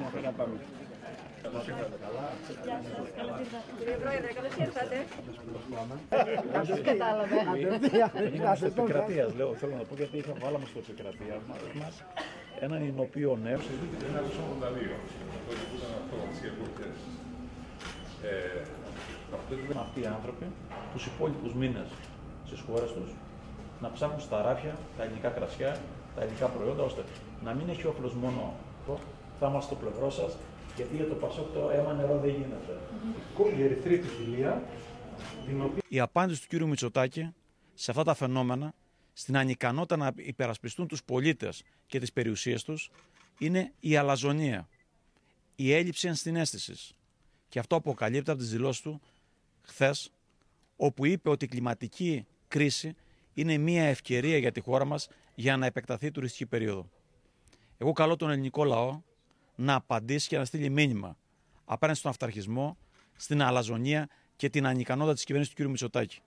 Να πάμε. Κύριε Πρόεδρε, καλώς ήρθατε. Είμαστε επικρατεία, λέω, θέλω να πω γιατί είχα βάλαμε στο επικρατεία μας έναν εινοποιό νέο. Το 1982, αυτό που ήταν αυτό, ε, Αυτοί οι άνθρωποι τους υπόλοιπους μήνες στις χώρες τους να ψάχνουν στα ράφια τα ελληνικά κρασιά, τα ελληνικά προϊόντα, ώστε να μην έχει όφελος μόνο αυτό, θα είμαστε στο πλευρό σας, γιατί για το Πασόκ το αίμα νερό δεν γίνεται. Η ερυθρή του φιλία, την οποία Η απάντηση του κ. Μητσοτάκη σε αυτά τα φαινόμενα, στην ανικανότητα να υπερασπιστούν τους πολίτες και τις περιουσίες τους, είναι η αλαζονία, η έλλειψη ενσυναίσθησης. Και αυτό αποκαλύπτει από τις δηλώσεις του χθες, όπου είπε ότι η κλιματική κρίση είναι μια ευκαιρία για τη χώρα μας για να επεκταθεί η τουριστική περίοδο. Εγώ καλώ τον ελληνικό λαό να απαντήσει και να στείλει μήνυμα απέναντι στον αυταρχισμό, στην αλαζονία και την ανικανότητα της κυβέρνησης του κ. Μητσοτάκη.